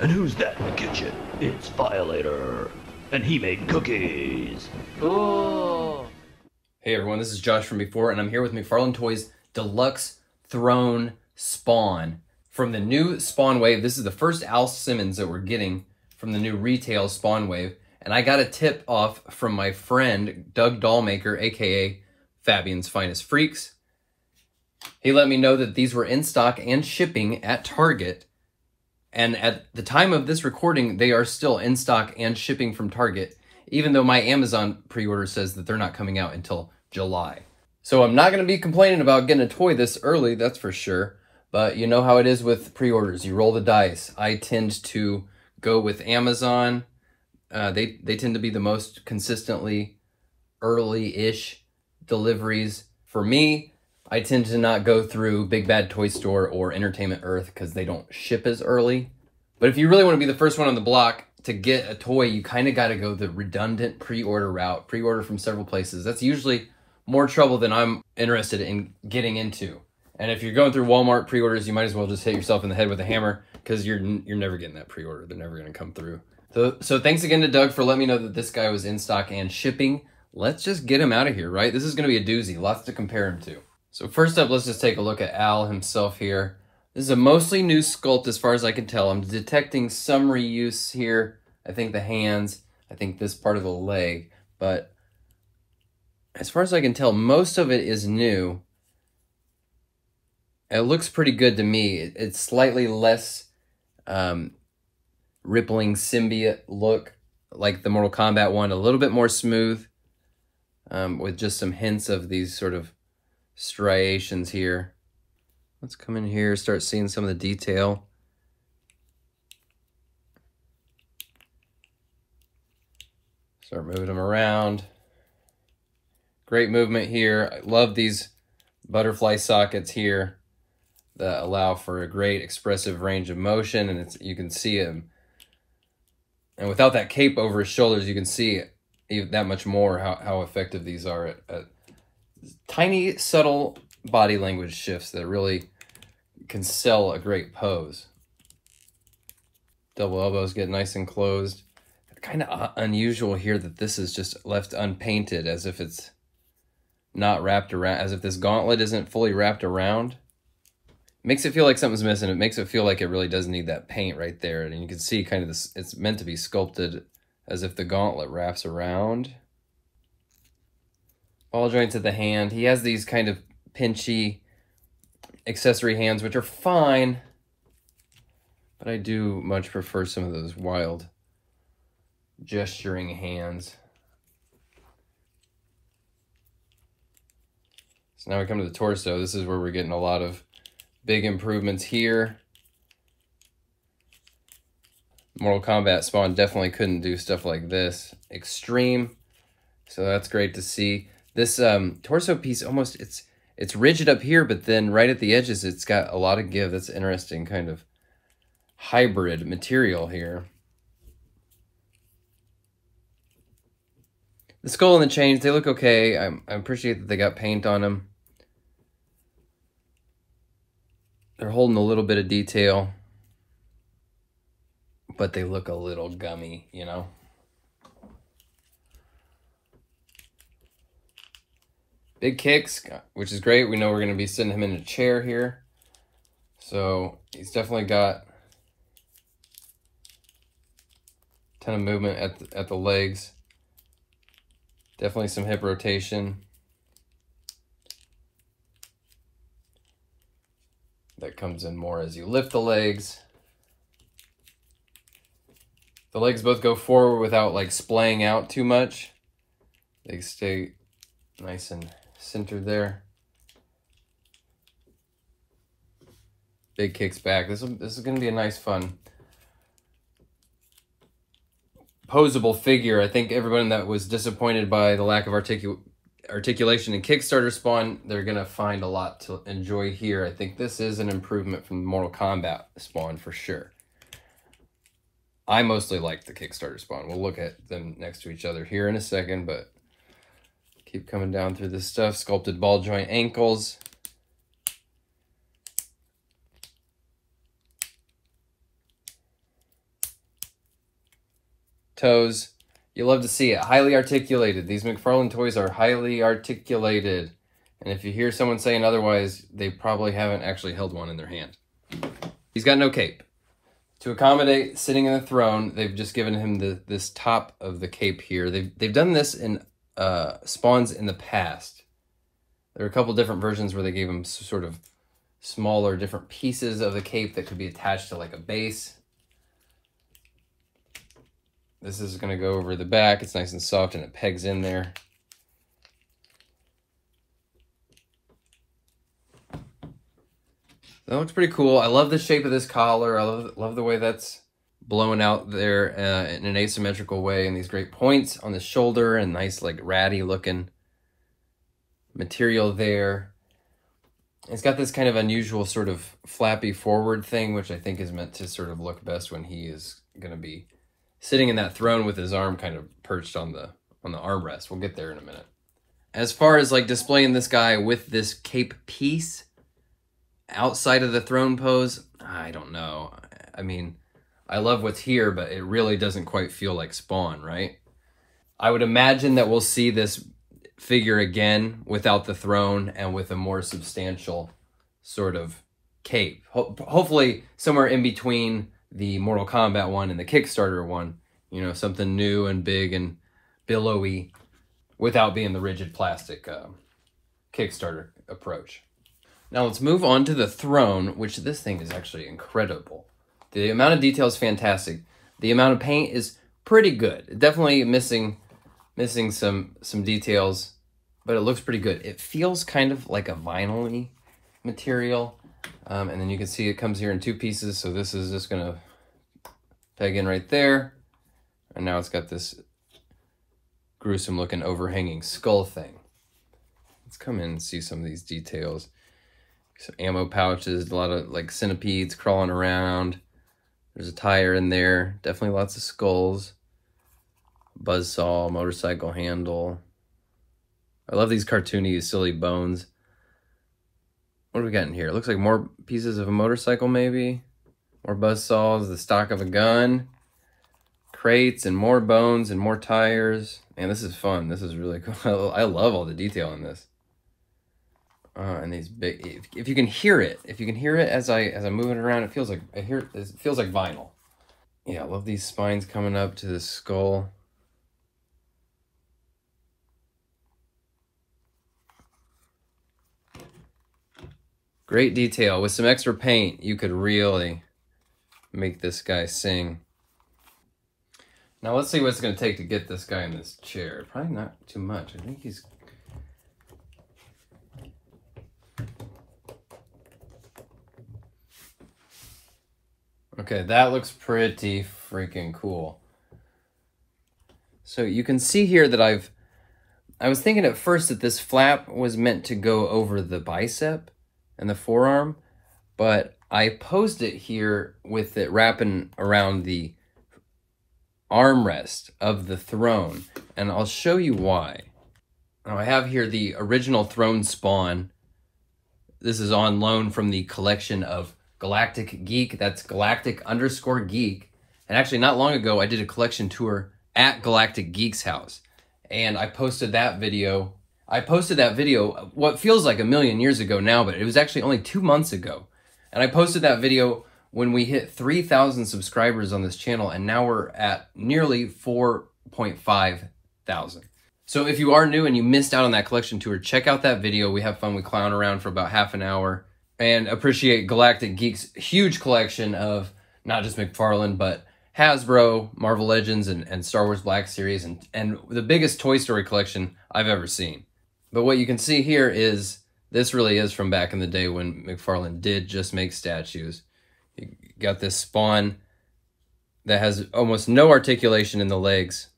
And who's that in the kitchen? It's Violator. And he made cookies. Cool. Hey everyone, this is Josh from before, and I'm here with McFarlane Toys Deluxe Throne Spawn. From the new Spawn Wave, this is the first Al Simmons that we're getting from the new retail Spawn Wave. And I got a tip off from my friend, Doug Dollmaker, aka Fabian's Finest Freaks. He let me know that these were in stock and shipping at Target. And at the time of this recording, they are still in stock and shipping from Target, even though my Amazon pre order says that they're not coming out until July. So I'm not going to be complaining about getting a toy this early, that's for sure. But you know how it is with pre orders. You roll the dice. I tend to go with Amazon. Uh, they, they tend to be the most consistently early ish deliveries. For me, I tend to not go through Big Bad Toy Store or Entertainment Earth because they don't ship as early. But if you really want to be the first one on the block to get a toy, you kind of got to go the redundant pre-order route. Pre-order from several places. That's usually more trouble than I'm interested in getting into. And if you're going through Walmart pre-orders, you might as well just hit yourself in the head with a hammer because you're you're never getting that pre-order. They're never going to come through. So so thanks again to Doug for letting me know that this guy was in stock and shipping. Let's just get him out of here, right? This is going to be a doozy. Lots to compare him to. So first up, let's just take a look at Al himself here. This is a mostly new sculpt as far as I can tell. I'm detecting some reuse here. I think the hands, I think this part of the leg, but as far as I can tell, most of it is new. It looks pretty good to me. It's slightly less um, rippling symbiote look like the Mortal Kombat one, a little bit more smooth um, with just some hints of these sort of striations here. Let's come in here, start seeing some of the detail. Start moving them around. Great movement here. I love these butterfly sockets here that allow for a great expressive range of motion and it's you can see him. And without that cape over his shoulders, you can see that much more how, how effective these are at, at tiny, subtle body language shifts that really can sell a great pose. Double elbows get nice and closed. Kind of unusual here that this is just left unpainted as if it's not wrapped around, as if this gauntlet isn't fully wrapped around. Makes it feel like something's missing. It makes it feel like it really does need that paint right there. And you can see kind of this, it's meant to be sculpted as if the gauntlet wraps around. Ball joints at the hand. He has these kind of pinchy accessory hands, which are fine. But I do much prefer some of those wild gesturing hands. So now we come to the torso. This is where we're getting a lot of big improvements here. Mortal Kombat Spawn definitely couldn't do stuff like this. Extreme. So that's great to see. This um, torso piece almost, it's it's rigid up here, but then right at the edges, it's got a lot of give. That's interesting kind of hybrid material here. The skull and the chains, they look okay. I, I appreciate that they got paint on them. They're holding a little bit of detail, but they look a little gummy, you know? Big kicks, which is great. We know we're going to be sitting him in a chair here. So he's definitely got a ton of movement at the, at the legs. Definitely some hip rotation. That comes in more as you lift the legs. The legs both go forward without like splaying out too much. They stay nice and centered there. Big kicks back. This, this is going to be a nice, fun, posable figure. I think everyone that was disappointed by the lack of articul articulation in Kickstarter Spawn, they're going to find a lot to enjoy here. I think this is an improvement from Mortal Kombat Spawn for sure. I mostly like the Kickstarter Spawn. We'll look at them next to each other here in a second, but Keep coming down through this stuff. Sculpted ball joint ankles. toes. You love to see it. Highly articulated. These McFarlane toys are highly articulated. And if you hear someone saying otherwise, they probably haven't actually held one in their hand. He's got no cape. To accommodate sitting in the throne, they've just given him the this top of the cape here. They've, they've done this in uh, spawns in the past. There are a couple different versions where they gave him sort of smaller, different pieces of the cape that could be attached to like a base. This is going to go over the back. It's nice and soft and it pegs in there. That looks pretty cool. I love the shape of this collar. I love, love the way that's blown out there uh, in an asymmetrical way and these great points on the shoulder and nice like ratty looking material there. It's got this kind of unusual sort of flappy forward thing, which I think is meant to sort of look best when he is going to be sitting in that throne with his arm kind of perched on the on the armrest. We'll get there in a minute. As far as like displaying this guy with this cape piece outside of the throne pose, I don't know. I mean, I love what's here, but it really doesn't quite feel like Spawn, right? I would imagine that we'll see this figure again without the throne and with a more substantial sort of cape. Ho hopefully somewhere in between the Mortal Kombat one and the Kickstarter one, you know, something new and big and billowy without being the rigid plastic uh, Kickstarter approach. Now let's move on to the throne, which this thing is actually incredible. The amount of detail is fantastic. The amount of paint is pretty good. Definitely missing missing some some details, but it looks pretty good. It feels kind of like a vinyl material. Um, and then you can see it comes here in two pieces. So this is just to peg in right there. And now it's got this gruesome looking overhanging skull thing. Let's come in and see some of these details. Some ammo pouches, a lot of like centipedes crawling around. There's a tire in there. Definitely lots of skulls. Buzzsaw, motorcycle handle. I love these cartoony, silly bones. What do we got in here? It looks like more pieces of a motorcycle, maybe. More buzz saws, the stock of a gun. Crates and more bones and more tires. Man, this is fun. This is really cool. I love all the detail in this. Uh, and these big, if, if you can hear it, if you can hear it as I as I move it around, it feels like I hear it feels like vinyl. Yeah, I love these spines coming up to the skull. Great detail. With some extra paint, you could really make this guy sing. Now let's see what it's going to take to get this guy in this chair. Probably not too much. I think he's... Okay, that looks pretty freaking cool. So you can see here that I've... I was thinking at first that this flap was meant to go over the bicep and the forearm, but I posed it here with it wrapping around the armrest of the throne, and I'll show you why. Now I have here the original throne spawn. This is on loan from the collection of Galactic Geek. That's Galactic underscore Geek. And actually, not long ago, I did a collection tour at Galactic Geek's house. And I posted that video I posted that video, what feels like a million years ago now, but it was actually only two months ago. And I posted that video when we hit 3,000 subscribers on this channel, and now we're at nearly 4.5 thousand. So if you are new and you missed out on that collection tour, check out that video. We have fun. We clown around for about half an hour and appreciate Galactic Geek's huge collection of not just McFarlane, but Hasbro, Marvel Legends, and, and Star Wars Black Series, and, and the biggest Toy Story collection I've ever seen. But what you can see here is this really is from back in the day when McFarlane did just make statues. You got this spawn that has almost no articulation in the legs.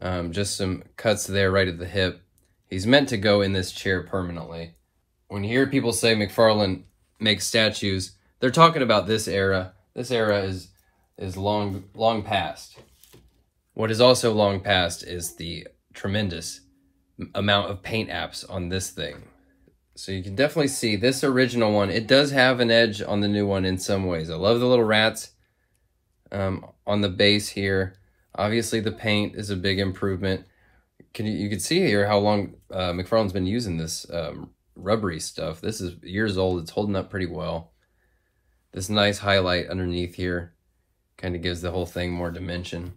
Um, just some cuts there right at the hip. He's meant to go in this chair permanently. When you hear people say McFarlane makes statues, they're talking about this era. This era is is long long past. What is also long past is the tremendous amount of paint apps on this thing. So you can definitely see this original one. It does have an edge on the new one in some ways. I love the little rats um, on the base here. Obviously, the paint is a big improvement. Can you, you can see here how long uh, McFarlane's been using this um, rubbery stuff. This is years old. It's holding up pretty well. This nice highlight underneath here kind of gives the whole thing more dimension.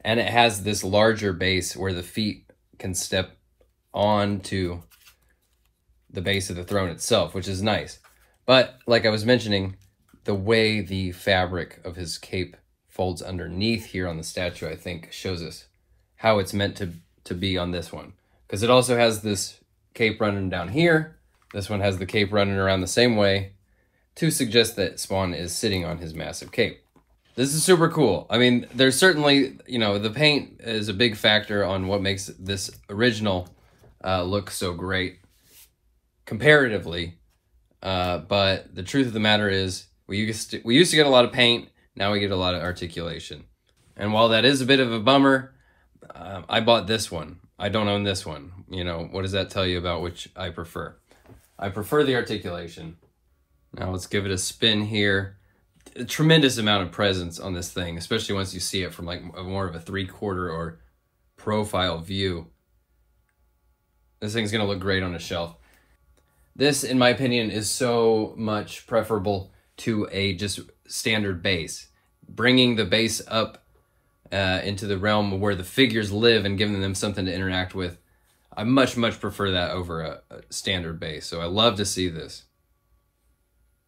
And it has this larger base where the feet can step onto the base of the throne itself, which is nice. But like I was mentioning, the way the fabric of his cape folds underneath here on the statue, I think shows us how it's meant to, to be on this one. Because it also has this cape running down here. This one has the cape running around the same way to suggest that Spawn is sitting on his massive cape. This is super cool. I mean, there's certainly, you know, the paint is a big factor on what makes this original uh, look so great comparatively. Uh, but the truth of the matter is, we used to, we used to get a lot of paint. Now we get a lot of articulation. And while that is a bit of a bummer, uh, I bought this one. I don't own this one. You know, what does that tell you about which I prefer? I prefer the articulation. Now let's give it a spin here. A tremendous amount of presence on this thing, especially once you see it from like more of a three quarter or profile view. This thing's gonna look great on a shelf. This, in my opinion, is so much preferable to a just standard base. Bringing the base up uh, into the realm where the figures live and giving them something to interact with. I much, much prefer that over a, a standard base. So I love to see this.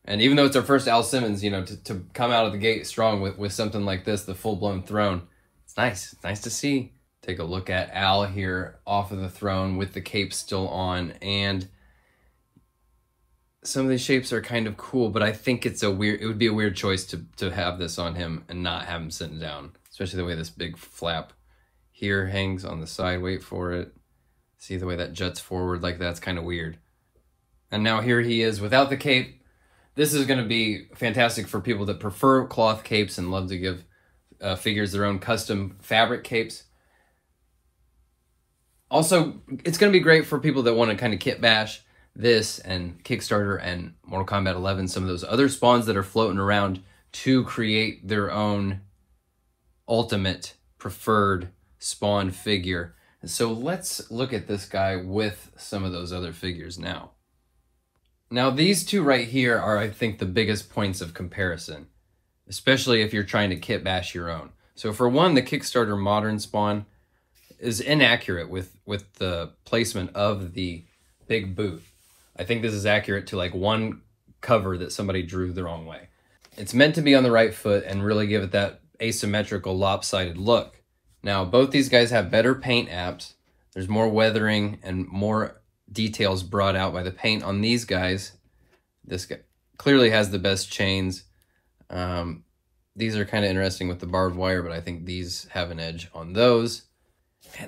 And even though it's our first Al Simmons, you know, to, to come out of the gate strong with, with something like this, the full blown throne, it's nice. It's nice to see. Take a look at Al here off of the throne with the cape still on. And some of these shapes are kind of cool, but I think it's a weird, it would be a weird choice to, to have this on him and not have him sitting down especially the way this big flap here hangs on the side. Wait for it. See the way that juts forward like that's kind of weird. And now here he is without the cape. This is going to be fantastic for people that prefer cloth capes and love to give uh, figures their own custom fabric capes. Also, it's going to be great for people that want to kind of kit bash this and Kickstarter and Mortal Kombat 11, some of those other spawns that are floating around to create their own ultimate preferred spawn figure. So let's look at this guy with some of those other figures now. Now these two right here are, I think, the biggest points of comparison, especially if you're trying to kit bash your own. So for one, the Kickstarter Modern Spawn is inaccurate with, with the placement of the big boot. I think this is accurate to like one cover that somebody drew the wrong way. It's meant to be on the right foot and really give it that asymmetrical, lopsided look. Now, both these guys have better paint apps. There's more weathering and more details brought out by the paint on these guys. This guy clearly has the best chains. Um, these are kind of interesting with the barbed wire, but I think these have an edge on those.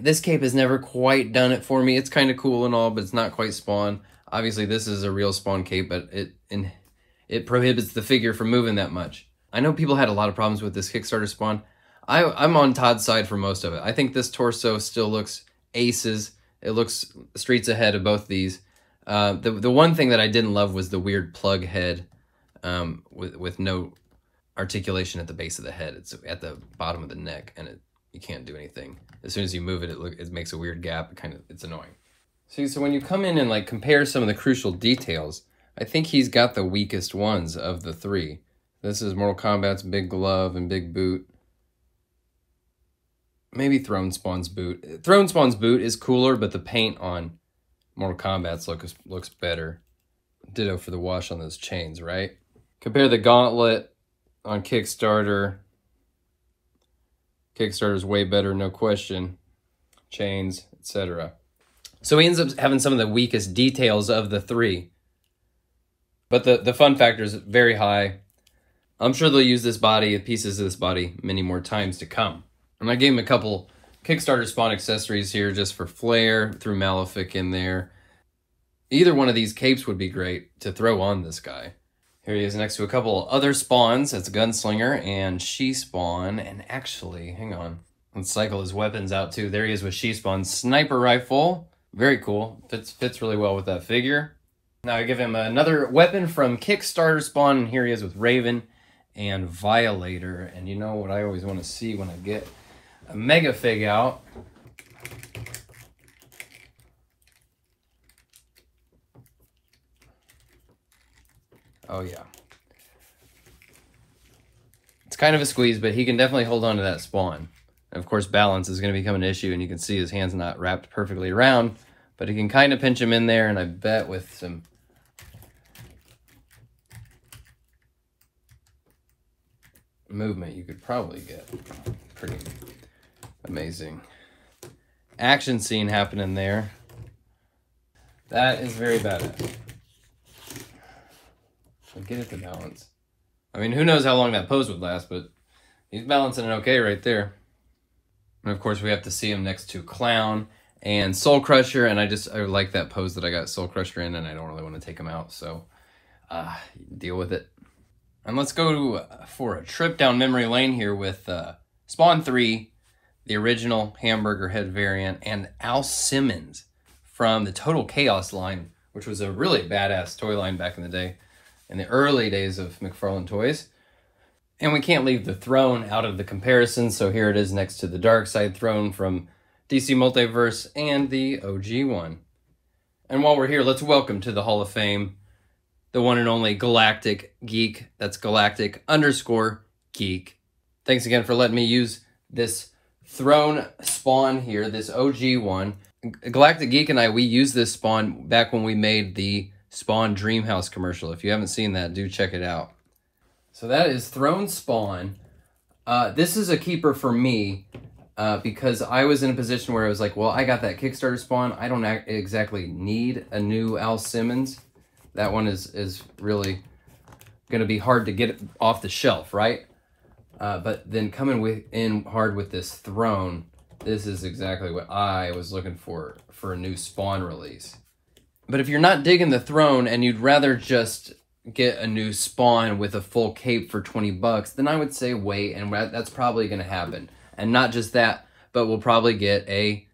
This cape has never quite done it for me. It's kind of cool and all, but it's not quite Spawn. Obviously, this is a real Spawn cape, but it in, it prohibits the figure from moving that much. I know people had a lot of problems with this Kickstarter spawn. I, I'm on Todd's side for most of it. I think this torso still looks aces. It looks streets ahead of both these. Uh, the the one thing that I didn't love was the weird plug head um, with with no articulation at the base of the head. It's at the bottom of the neck, and it you can't do anything. As soon as you move it, it look it makes a weird gap. It kind of it's annoying. See, so when you come in and like compare some of the crucial details, I think he's got the weakest ones of the three. This is Mortal Kombat's big glove and big boot. Maybe Throne Spawn's boot. Throne Spawn's boot is cooler, but the paint on Mortal Kombat's looks looks better. Ditto for the wash on those chains, right? Compare the gauntlet on Kickstarter. Kickstarter's way better, no question. Chains, etc. So he ends up having some of the weakest details of the three. But the, the fun factor is very high. I'm sure they'll use this body, pieces of this body, many more times to come. And I gave him a couple Kickstarter spawn accessories here just for flair, threw Malefic in there. Either one of these capes would be great to throw on this guy. Here he is next to a couple other spawns. That's Gunslinger and She Spawn. And actually, hang on. Let's cycle his weapons out too. There he is with She Spawn. Sniper rifle. Very cool. Fits, fits really well with that figure. Now I give him another weapon from Kickstarter Spawn. And here he is with Raven and Violator. And you know what I always want to see when I get a Mega Fig out? Oh, yeah. It's kind of a squeeze, but he can definitely hold on to that spawn. And of course, balance is going to become an issue, and you can see his hand's not wrapped perfectly around, but he can kind of pinch him in there, and I bet with some movement, you could probably get pretty amazing action scene happening there. That is very badass. So get it to balance. I mean, who knows how long that pose would last, but he's balancing it okay right there. And of course, we have to see him next to Clown and Soul Crusher, and I just I like that pose that I got Soul Crusher in, and I don't really want to take him out, so uh, deal with it. And let's go to, uh, for a trip down memory lane here with uh, Spawn 3, the original Hamburger Head variant, and Al Simmons from the Total Chaos line, which was a really badass toy line back in the day, in the early days of McFarlane Toys. And we can't leave the throne out of the comparison, so here it is next to the Darkseid throne from DC Multiverse and the OG one. And while we're here, let's welcome to the Hall of Fame the one and only Galactic Geek. That's Galactic underscore Geek. Thanks again for letting me use this throne spawn here, this OG one. Galactic Geek and I, we used this spawn back when we made the Spawn Dreamhouse commercial. If you haven't seen that, do check it out. So that is Throne Spawn. Uh, this is a keeper for me uh, because I was in a position where I was like, well, I got that Kickstarter spawn. I don't exactly need a new Al Simmons. That one is, is really going to be hard to get off the shelf, right? Uh, but then coming with, in hard with this throne, this is exactly what I was looking for for a new spawn release. But if you're not digging the throne and you'd rather just get a new spawn with a full cape for 20 bucks, then I would say wait, and that's probably going to happen. And not just that, but we'll probably get a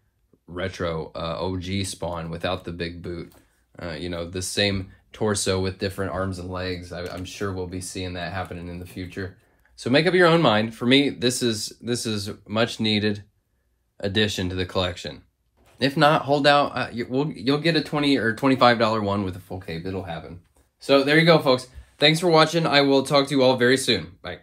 retro uh, OG spawn without the big boot. Uh, you know, the same torso with different arms and legs. I, I'm sure we'll be seeing that happening in the future. So make up your own mind. For me, this is this is much needed addition to the collection. If not, hold out. Uh, you, will you'll get a twenty or twenty five dollar one with a full cape. It'll happen. So there you go, folks. Thanks for watching. I will talk to you all very soon. Bye.